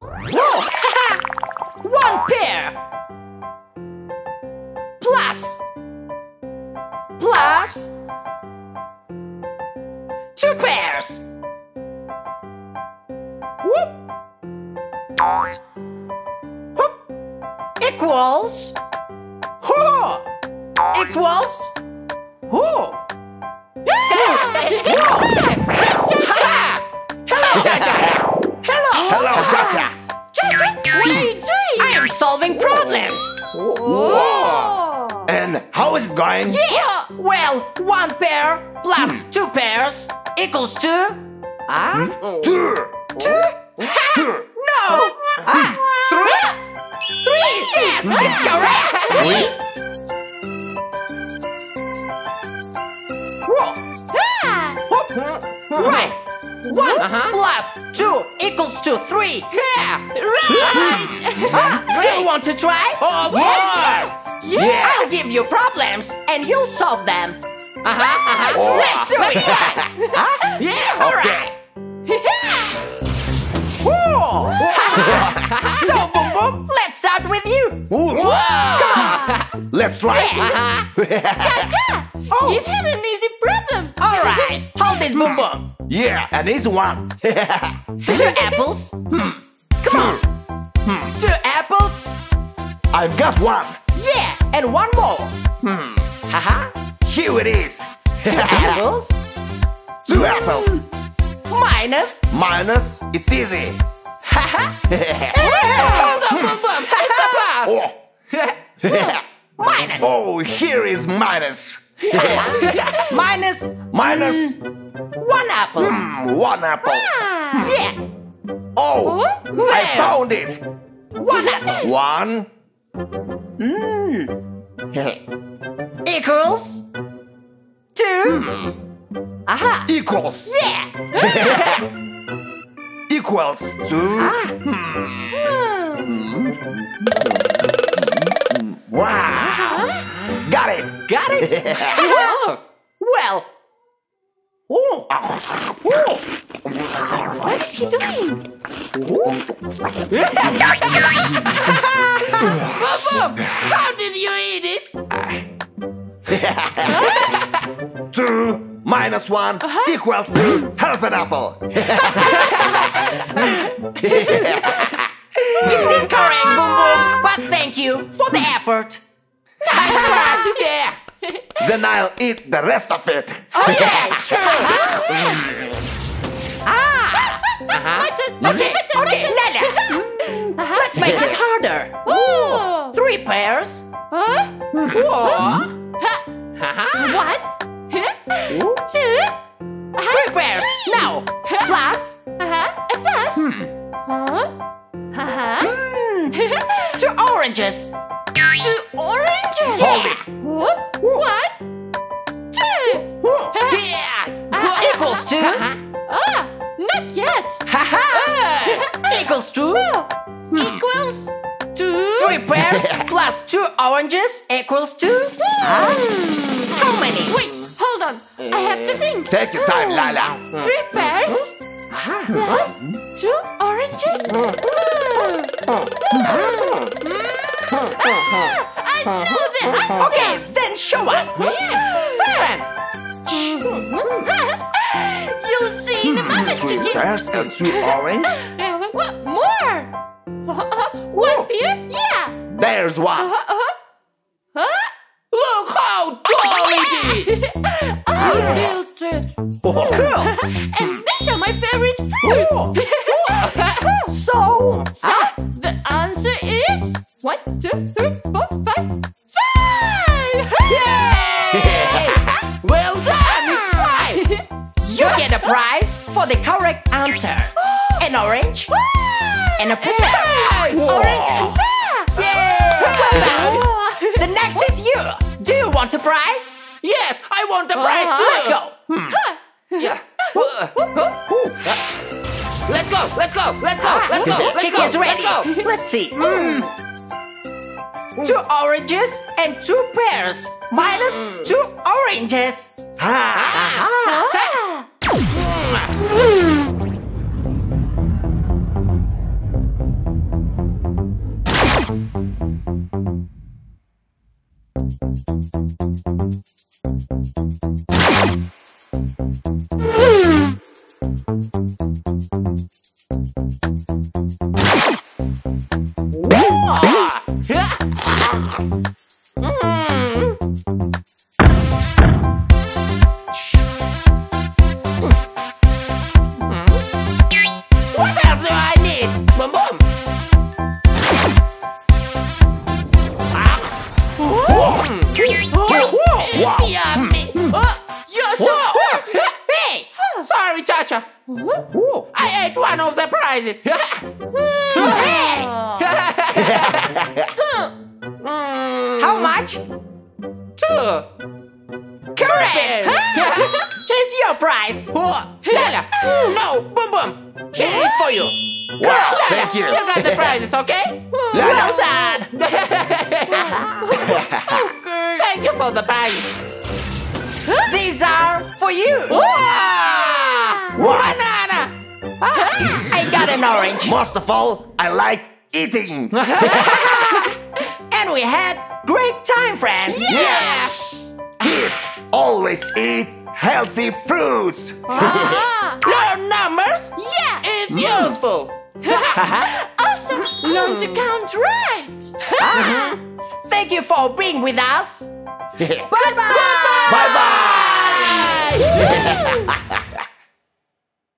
One pear! Plus! Plus! Two pears! Whoop! Whoop! Equals! Whoa! Equals! Going? Yeah! Well, one pear plus hmm. two pears equals two. Ah? Hmm? Two. Two? Two. Oh. No! Oh. Ah. Hmm. ah, three? Three! Yes, it's correct! Three. Ah! Right! One uh-huh. plus two equals to three. Yeah! Right! Do ah. you want to try? Of course. Yes! I'll give you problems and you'll solve them. Uh-huh, uh-huh. Oh. Let's do it! huh? Yeah, all right. Whoa. so, Boom Boom, let's start with you. Ooh. Let's try. Uh-huh. Cha-cha! Give him an easy problem! All right, hold this, Boom Boom. Yeah, an easy one. Two apples. Hmm. Come on. Two apples. I've got one. Yeah, and one more. Hmm. Haha. Here it is. Two apples Two apples. minus. Minus, it's easy. Haha. Hold on, Boom Boom. It's a plus. Oh. Minus. oh, here is minus. Minus Minus. Mm, one apple. mm, one apple. Ah! Yeah. Oh, I found it. One apple One. Hmm. equals two. Hmm. Aha. Equals. Yeah. Equals to. Ah. Hmm. Wow. Uh-huh. Got it. Got it? oh. Well. Oh. What is he doing? How did you eat it? Two minus one uh-huh. equals two. half an apple. It's incorrect, Boom Boom. But thank you for the effort. yeah. then I'll eat the rest of it. Oh yeah, sure. Ah. Mm-hmm. My turn! My Okay! My turn! okay, Lala. Uh-huh. Let's make it harder. Pears. Huh? Whoa. One, two, Three pears. Now, plus uh-huh, a plus. Huh? Uh-huh. two oranges. Two oranges. Hold it. Huh? One, two. Yeah. Equals to. Ah, not yet. Equals to. Equals two. Three pears plus two oranges equals to. Ah. How many? Wait, hold on. I have to think. Take your time, Lala. Three pears ah. plus two oranges. Ah. I know that. Okay, then show us. Silent. You'll see in a moment, Three Chicky. pears and two orange. What? One beer? Yeah. There's one. Uh-huh. Huh? Look how tall it is. I built it. Oh, And these are my favorite fruits. So, So the answer is one, two, three, four, five, five. well done. It's five. You get a prize for the correct answer. An orange and a pear. Orange and pear. Yeah. Well done. The next is you. Do you want a prize? Yes, I want a prize Uh-huh. too. Let's go. Hmm. Yeah. Uh, uh, uh, let's go. Let's go. Let's go. Let's go. Ah, let's Chick go. is ready. Let's go. Let's see. Mm. Two oranges and two pears minus hmm. two oranges. ha. Ah. ah. Hmm. Wow! I ate one of the prizes. hey. How much? Two. Correct. Here's your prize. Lala, no, boom boom. Here is for you. Wow, Lala, thank you. You got the prizes, okay? Lala. Well done. good. Thank you for the prize. These are for you. Wow. Banana. Ah, I got an orange. Most of all, I like eating. And we had great time, friends. Yeah. Kids, always eat healthy fruits. Ah, Learn numbers. yeah. It's useful. Also, learn to count right. Thank you for being with us. Bye Bye bye. bye. Bye.